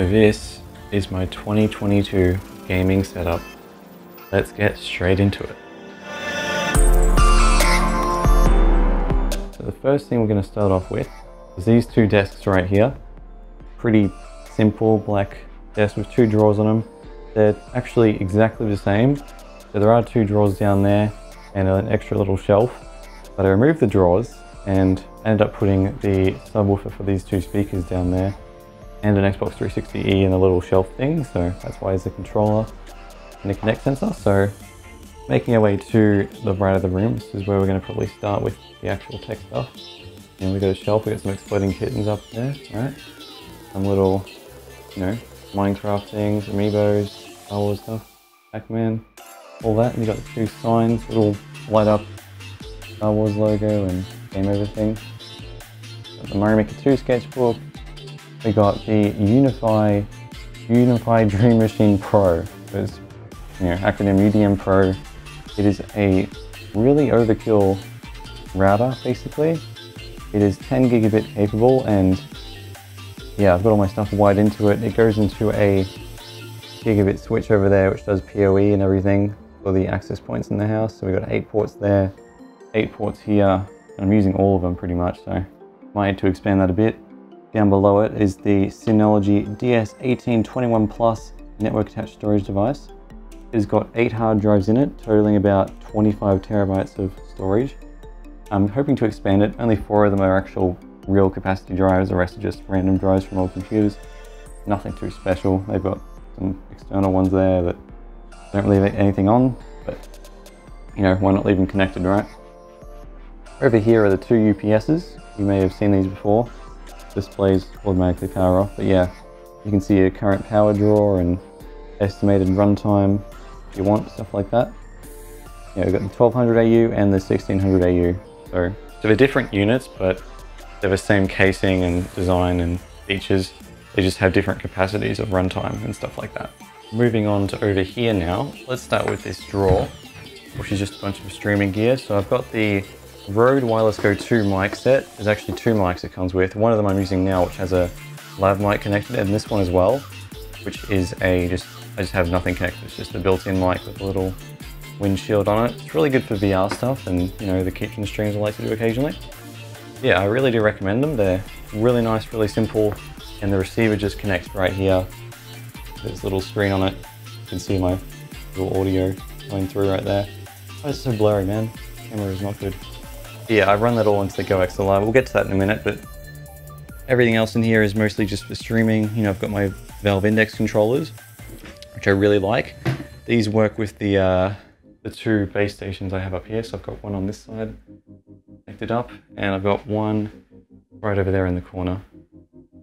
So this is my 2022 gaming setup. Let's get straight into it. So the first thing we're going to start off with is these two desks right here. Pretty simple black desk with two drawers on them. They're actually exactly the same. So there are two drawers down there and an extra little shelf. But I removed the drawers and ended up putting the subwoofer for these two speakers down there and an Xbox 360E in a little shelf thing. So that's why there's a controller and a Kinect sensor. So making our way to the right of the room, this is where we're going to probably start with the actual tech stuff. And we got a shelf, we got some exploding kittens up there, right? Some little, you know, Minecraft things, amiibos, Star Wars stuff, Pac-Man, all that. And you got the two signs, little light up Star Wars logo and game over thing. Got the Mario Maker 2 sketchbook. We got the UniFi UniFi Dream Machine Pro. It's you know, acronym UDM Pro. It is a really overkill router, basically. It is 10 gigabit capable and yeah, I've got all my stuff wired into it. It goes into a gigabit switch over there, which does PoE and everything for the access points in the house. So we've got eight ports there, eight ports here. I'm using all of them pretty much, so might need to expand that a bit. Down below it is the Synology DS1821 Plus network attached storage device. It has got eight hard drives in it, totaling about 25 terabytes of storage. I'm hoping to expand it. Only four of them are actual real capacity drives. The rest are just random drives from old computers. Nothing too special. They've got some external ones there that don't leave anything on, but you know, why not leave them connected, right? Over here are the two UPSs. You may have seen these before. Displays automatically power off, but yeah, you can see your current power draw and estimated runtime if you want, stuff like that. Yeah, we've got the 1200 AU and the 1600 AU. So, so they're different units, but they're the same casing and design and features. They just have different capacities of runtime and stuff like that. Moving on to over here now, let's start with this drawer, which is just a bunch of streaming gear. So I've got the Rode Wireless Go 2 mic set. There's actually two mics it comes with. One of them I'm using now, which has a lav mic connected, and this one as well, which is a just, I just have nothing connected. It's just a built-in mic with a little windshield on it. It's really good for VR stuff and, you know, the kitchen streams I like to do occasionally. Yeah, I really do recommend them. They're really nice, really simple, and the receiver just connects right here. There's a little screen on it. You can see my little audio going through right there. Oh, it's so blurry, man. camera is not good. Yeah, I run that all into the Go XLR. We'll get to that in a minute, but everything else in here is mostly just for streaming. You know, I've got my Valve Index controllers, which I really like. These work with the uh, the two base stations I have up here. So I've got one on this side connected up, and I've got one right over there in the corner.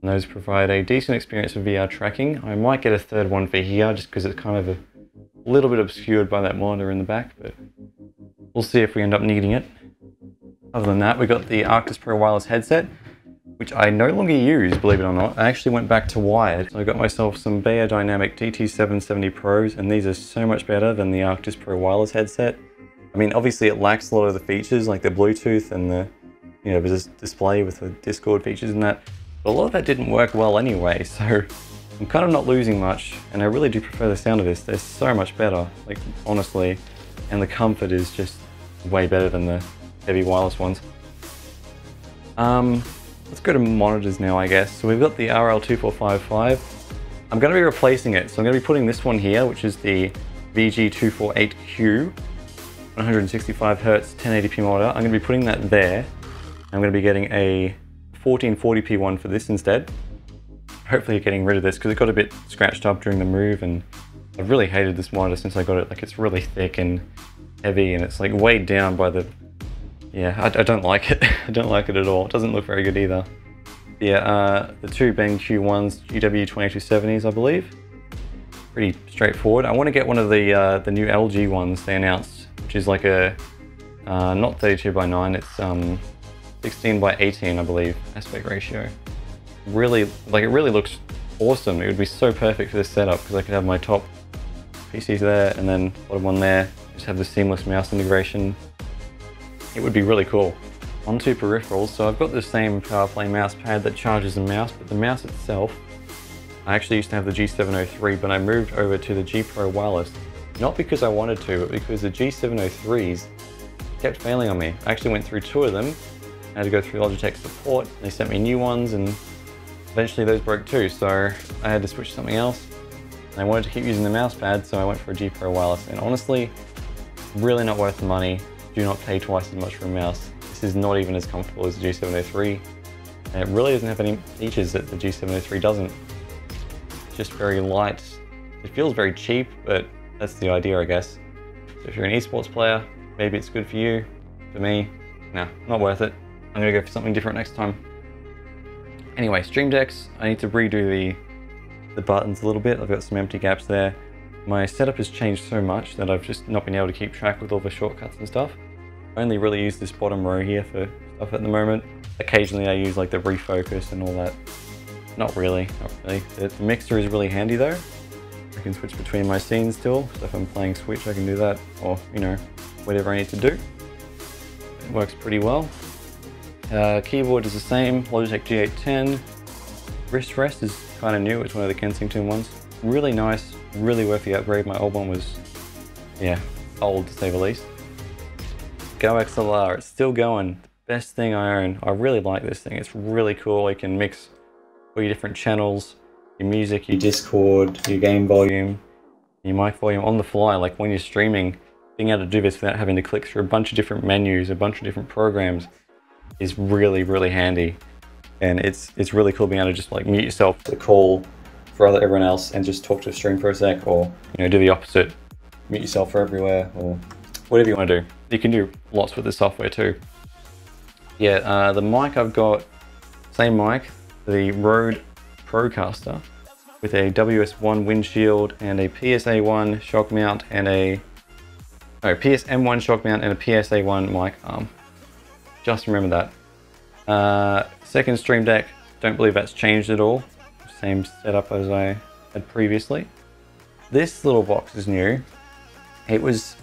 And those provide a decent experience for VR tracking. I might get a third one for here just because it's kind of a little bit obscured by that monitor in the back, but we'll see if we end up needing it. Other than that, we got the Arctis Pro wireless headset, which I no longer use, believe it or not. I actually went back to wired. So I got myself some Beyerdynamic DT770 Pros, and these are so much better than the Arctis Pro wireless headset. I mean, obviously it lacks a lot of the features, like the Bluetooth and the, you know, this display with the Discord features and that. But a lot of that didn't work well anyway, so I'm kind of not losing much, and I really do prefer the sound of this. They're so much better, like, honestly. And the comfort is just way better than the heavy wireless ones. Um, let's go to monitors now, I guess. So we've got the RL2455. I'm going to be replacing it. So I'm going to be putting this one here, which is the VG248Q, 165 Hertz 1080p monitor. I'm going to be putting that there. I'm going to be getting a 1440p one for this instead. Hopefully getting rid of this because it got a bit scratched up during the move and I've really hated this monitor since I got it. Like it's really thick and heavy and it's like weighed down by the yeah, I, I, don't like it. I don't like it at all. It doesn't look very good either. Yeah, uh, the two BenQ ones, GW2270s, I believe. Pretty straightforward. I want to get one of the uh, the new LG ones they announced, which is like a, uh, not 32 by 9, it's um, 16 by 18, I believe, aspect ratio. Really, like it really looks awesome. It would be so perfect for this setup because I could have my top PCs there and then bottom one there. Just have the seamless mouse integration it would be really cool. Onto peripherals, so I've got the same PowerPlay mouse pad that charges the mouse, but the mouse itself I actually used to have the G703, but I moved over to the G Pro Wireless. Not because I wanted to, but because the G703s kept failing on me. I actually went through two of them. I had to go through Logitech support. They sent me new ones and eventually those broke too. So I had to switch to something else. And I wanted to keep using the mouse pad, so I went for a G Pro Wireless. And honestly, really not worth the money. Do not pay twice as much for a mouse. This is not even as comfortable as the G703. And it really doesn't have any features that the G703 doesn't. It's just very light. It feels very cheap, but that's the idea, I guess. So if you're an esports player, maybe it's good for you. For me, no, not worth it. I'm gonna go for something different next time. Anyway, Stream Decks, I need to redo the, the buttons a little bit. I've got some empty gaps there. My setup has changed so much that I've just not been able to keep track with all the shortcuts and stuff. I only really use this bottom row here for stuff at the moment. Occasionally I use like the refocus and all that. Not really, not really. The, mixer is really handy though. I can switch between my scenes still. So if I'm playing Switch, I can do that. Or, you know, whatever I need to do. It works pretty well. Uh, keyboard is the same, Logitech G810. Wrist rest is kind of new, it's one of the Kensington ones. Really nice, really worth the upgrade. My old one was, yeah, old to say the least. Go XLR, it's still going. Best thing I own. I really like this thing. It's really cool. You can mix all your different channels, your music, your Discord, your game volume, your mic volume on the fly. Like when you're streaming, being able to do this without having to click through a bunch of different menus, a bunch of different programs is really, really handy. And it's it's really cool being able to just like mute yourself to call for other everyone else and just talk to a stream for a sec or you know do the opposite. Mute yourself for everywhere or whatever you want to do. You can do lots with this software too. Yeah, uh, the mic I've got, same mic, the Rode Procaster with a WS1 windshield and a PSA1 shock mount and a no, PSM1 shock mount and a PSA1 mic arm. Just remember that. Uh, second Stream Deck, don't believe that's changed at all. Same setup as I had previously. This little box is new. It was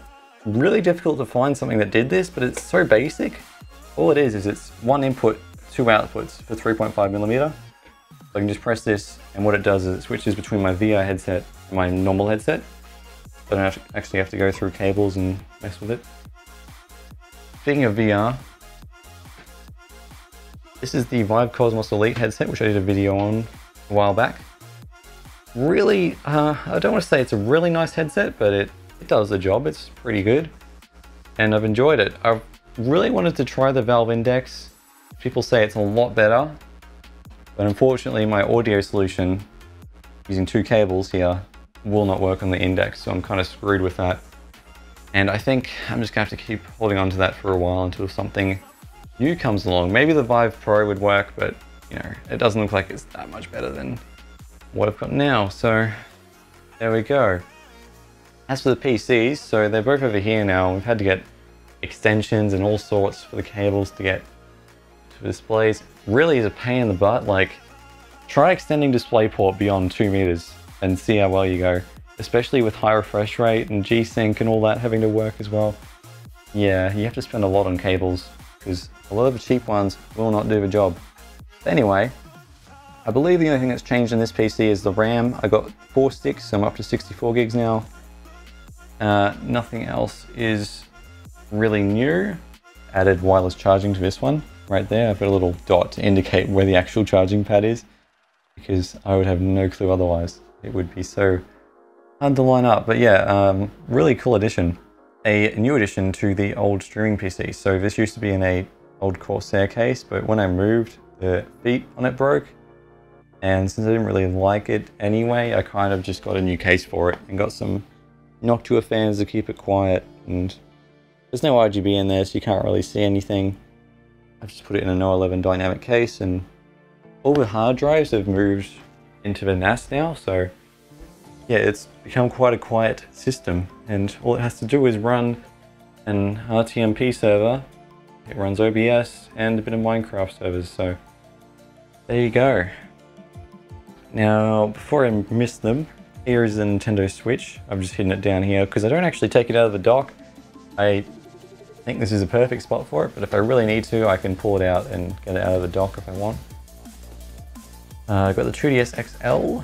really difficult to find something that did this, but it's so basic. All it is, is it's one input, two outputs for 3.5 millimeter. So I can just press this, and what it does is it switches between my VR headset and my normal headset. So I don't actually have to go through cables and mess with it. Speaking of VR, this is the Vive Cosmos Elite headset, which I did a video on a while back. Really, uh, I don't want to say it's a really nice headset, but it, it does the job. It's pretty good. And I've enjoyed it. I really wanted to try the Valve Index. People say it's a lot better. But unfortunately, my audio solution, using two cables here, will not work on the Index. So I'm kind of screwed with that. And I think I'm just to have to keep holding on to that for a while until something new comes along. Maybe the Vive Pro would work, but you know, it doesn't look like it's that much better than what I've got now. So there we go. As for the PCs, so they're both over here now. We've had to get extensions and all sorts for the cables to get to displays. Really is a pain in the butt. Like, try extending DisplayPort beyond two meters and see how well you go. Especially with high refresh rate and G-Sync and all that having to work as well. Yeah, you have to spend a lot on cables because a lot of the cheap ones will not do the job. Anyway, I believe the only thing that's changed in this PC is the RAM. I got four sticks, so I'm up to 64 gigs now. Uh, nothing else is really new. Added wireless charging to this one right there. I've got a little dot to indicate where the actual charging pad is because I would have no clue otherwise. It would be so hard to line up. But yeah, um, really cool addition. A new addition to the old streaming PC. So this used to be in a old Corsair case, but when I moved, the feet on it broke. And since I didn't really like it anyway, I kind of just got a new case for it and got some Noctua fans to keep it quiet. And there's no RGB in there, so you can't really see anything. I've just put it in a No 11 dynamic case and all the hard drives have moved into the NAS now, so yeah, it's become quite a quiet system. And all it has to do is run an RTMP server it runs OBS and a bit of Minecraft servers, so there you go. Now, before I miss them, here is the Nintendo Switch. I'm just hidden it down here because I don't actually take it out of the dock. I think this is a perfect spot for it, but if I really need to, I can pull it out and get it out of the dock if I want. Uh, I've got the 2DS XL,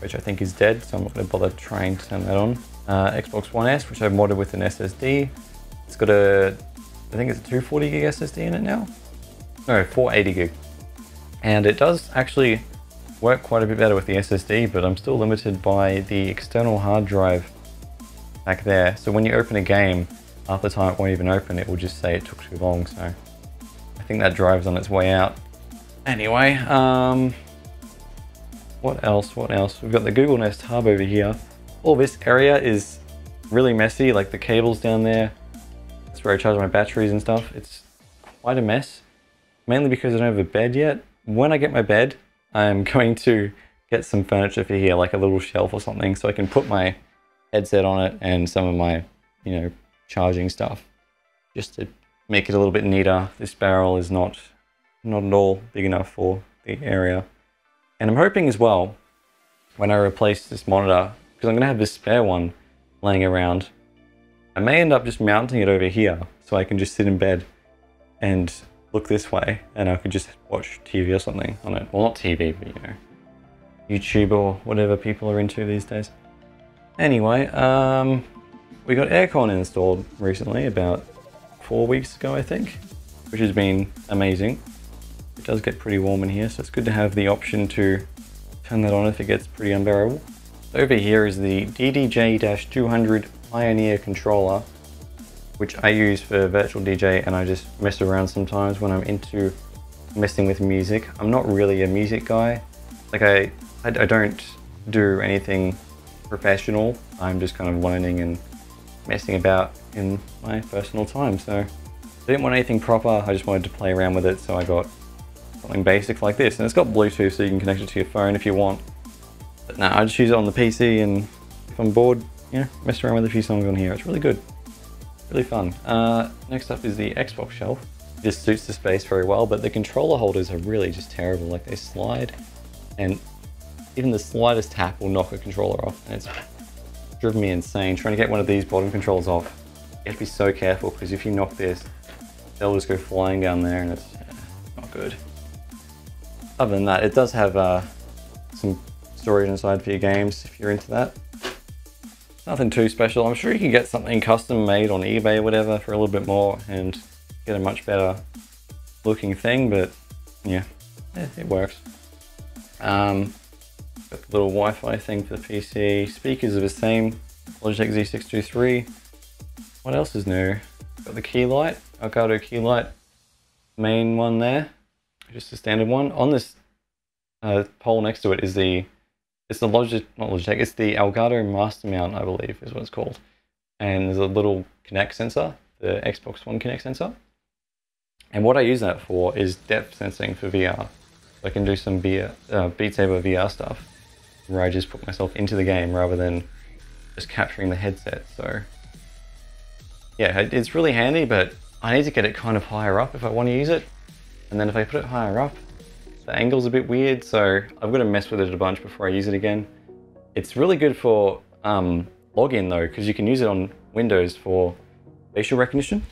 which I think is dead, so I'm not going to bother trying to turn that on. Uh, Xbox One S, which I've modded with an SSD. It's got a, I think it's a 240 gig SSD in it now. No, 480 gig. And it does actually work quite a bit better with the SSD, but I'm still limited by the external hard drive back there. So when you open a game, half the time it won't even open, it will just say it took too long. So I think that drive's on its way out. Anyway, um, what else? What else? We've got the Google Nest Hub over here. All this area is really messy, like the cables down there. That's where I charge my batteries and stuff. It's quite a mess, mainly because I don't have a bed yet. When I get my bed, I'm going to get some furniture for here, like a little shelf or something, so I can put my headset on it and some of my, you know, charging stuff, just to make it a little bit neater. This barrel is not, not at all big enough for the area. And I'm hoping as well, when I replace this monitor, because I'm going to have this spare one laying around, I may end up just mounting it over here so I can just sit in bed and look this way and I could just watch TV or something on it. Well, not TV, but you know, YouTube or whatever people are into these days. Anyway, um, we got aircon installed recently, about four weeks ago, I think, which has been amazing. It does get pretty warm in here, so it's good to have the option to turn that on if it gets pretty unbearable. Over here is the DDJ-200 Pioneer controller which I use for virtual DJ and I just mess around sometimes when I'm into messing with music. I'm not really a music guy. Like I, I, don't do anything professional. I'm just kind of learning and messing about in my personal time. So I didn't want anything proper. I just wanted to play around with it. So I got something basic like this and it's got Bluetooth so you can connect it to your phone if you want. But no, I just use it on the PC and if I'm bored, you know, mess around with a few songs on here. It's really good. Really fun. Uh, next up is the Xbox shelf. This suits the space very well, but the controller holders are really just terrible. Like they slide and even the slightest tap will knock a controller off. And it's driven me insane trying to get one of these bottom controls off. You have to be so careful because if you knock this, they'll just go flying down there and it's not good. Other than that, it does have uh, some storage inside for your games if you're into that. Nothing too special. I'm sure you can get something custom made on eBay or whatever for a little bit more and get a much better looking thing, but yeah, it works. Um, got the little Wi-Fi thing for the PC. Speakers are the same. Logitech Z623. What else is new? Got the key light, Elgato key light, main one there, just a standard one. On this uh, pole next to it is the it's the Logitech, not Logitech, it's the Elgato Master Mount, I believe is what it's called. And there's a little Kinect sensor, the Xbox One Kinect sensor. And what I use that for is depth sensing for VR. So I can do some uh, Beat Saber VR stuff where I just put myself into the game rather than just capturing the headset. So yeah, it's really handy, but I need to get it kind of higher up if I want to use it. And then if I put it higher up, the angle's a bit weird, so I've got to mess with it a bunch before I use it again. It's really good for um, login though, because you can use it on Windows for facial recognition.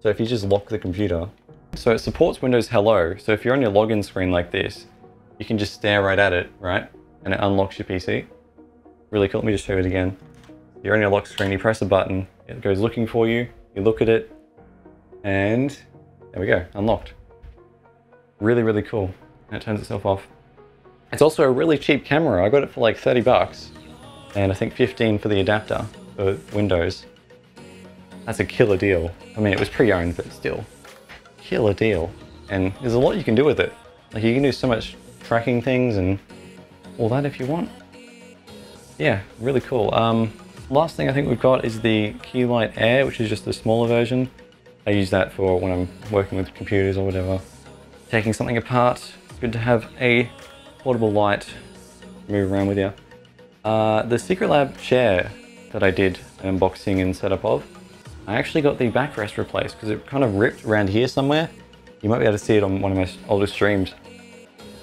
So if you just lock the computer. So it supports Windows Hello. So if you're on your login screen like this, you can just stare right at it, right? And it unlocks your PC. Really cool. Let me just show it again. You're on your lock screen, you press a button, it goes looking for you, you look at it, and there we go, unlocked. Really, really cool and it turns itself off. It's also a really cheap camera. I got it for like 30 bucks and I think 15 for the adapter for Windows. That's a killer deal. I mean, it was pre-owned, but still, killer deal. And there's a lot you can do with it. Like you can do so much tracking things and all that if you want. Yeah, really cool. Um, last thing I think we've got is the Keylight Air, which is just the smaller version. I use that for when I'm working with computers or whatever. Taking something apart, good to have a portable light move around with you. Uh, the Secretlab chair that I did an unboxing and setup of, I actually got the backrest replaced because it kind of ripped around here somewhere. You might be able to see it on one of my older streams.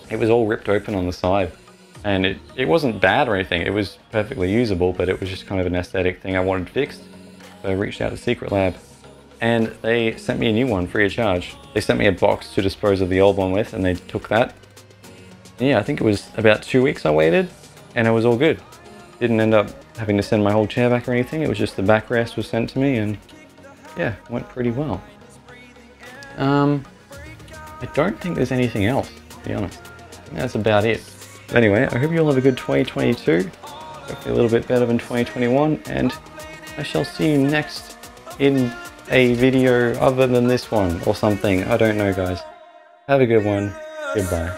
It was all ripped open on the side and it, it wasn't bad or anything. It was perfectly usable, but it was just kind of an aesthetic thing I wanted fixed. So I reached out to Secretlab and they sent me a new one free of charge. They sent me a box to dispose of the old one with and they took that. Yeah, I think it was about two weeks I waited and it was all good. Didn't end up having to send my whole chair back or anything. It was just the backrest was sent to me and yeah, went pretty well. Um, I don't think there's anything else, to be honest. That's about it. Anyway, I hope you all have a good 2022. Hopefully a little bit better than 2021 and I shall see you next in a video other than this one or something. I don't know, guys. Have a good one. Goodbye.